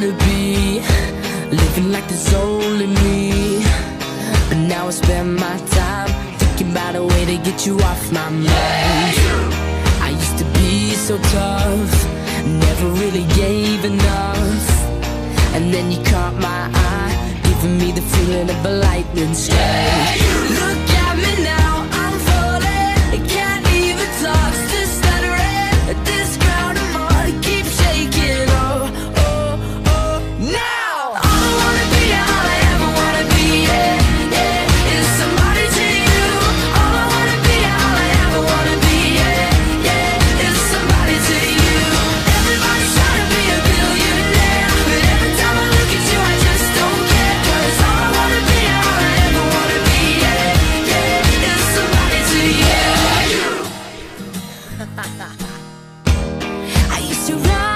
Be living like there's only me. But now I spend my time Thinking about a way to get you off my mind. I used to be so tough Never really gave enough. And then you caught my eye Giving me the feeling of a lightning strike. Look I used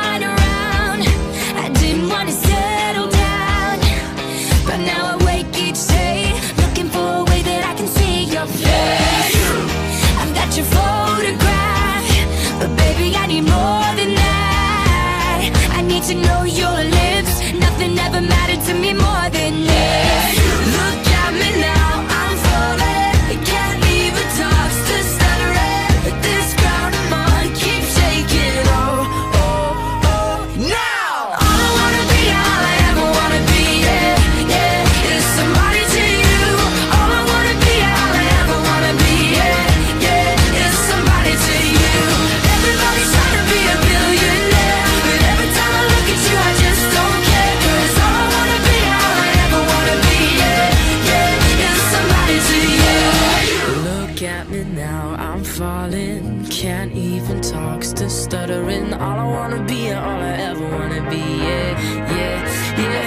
Can't even talk, still stuttering. All I wanna be, and all I ever wanna be, yeah, yeah, yeah.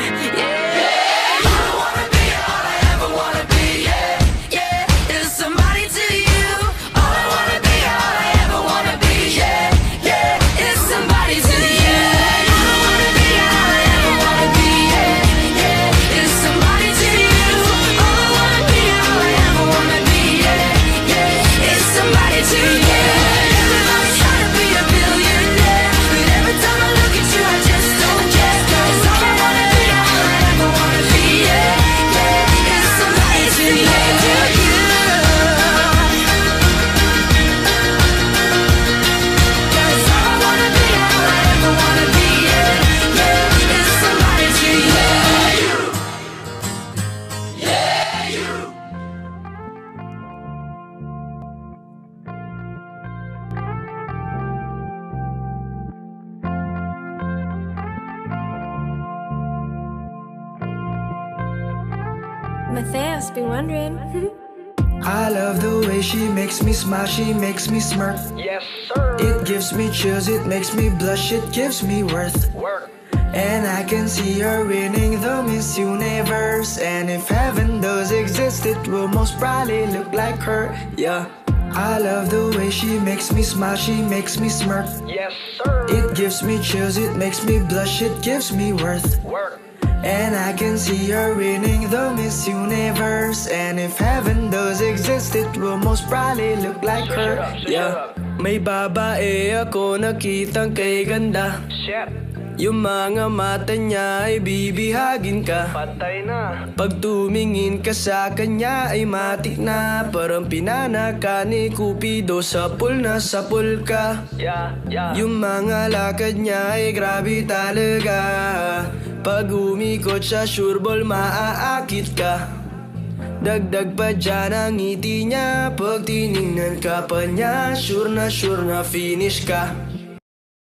Matthias be wondering. I love the way she makes me smile, she makes me smirk. Yes, sir. It gives me chills, it makes me blush, it gives me worth. Work. And I can see her winning the Miss Universe. And if heaven does exist, it will most probably look like her. Yeah. I love the way she makes me smile, she makes me smirk. Yes, sir. It gives me chills, it makes me blush, it gives me worth. Work. And I can see her winning the Miss Universe. And if heaven does exist, it will most probably look like her. Yeah. May babae ako nakitang kay ganda. Shit. Yung mga mata niya ay bibihagin ka. Patay na. Pag tumingin ka sa kanya ay matik na Parang pinanaka ni Cupido sa pool na sa pool ka Yeah, yeah. Yung mga lakad niya ay grabe talaga Pag umikot sa sureball maaakit ka Dagdag pa dyan ang ngiti niya Pag tiningnan ka pa niya Sure na sure na finish ka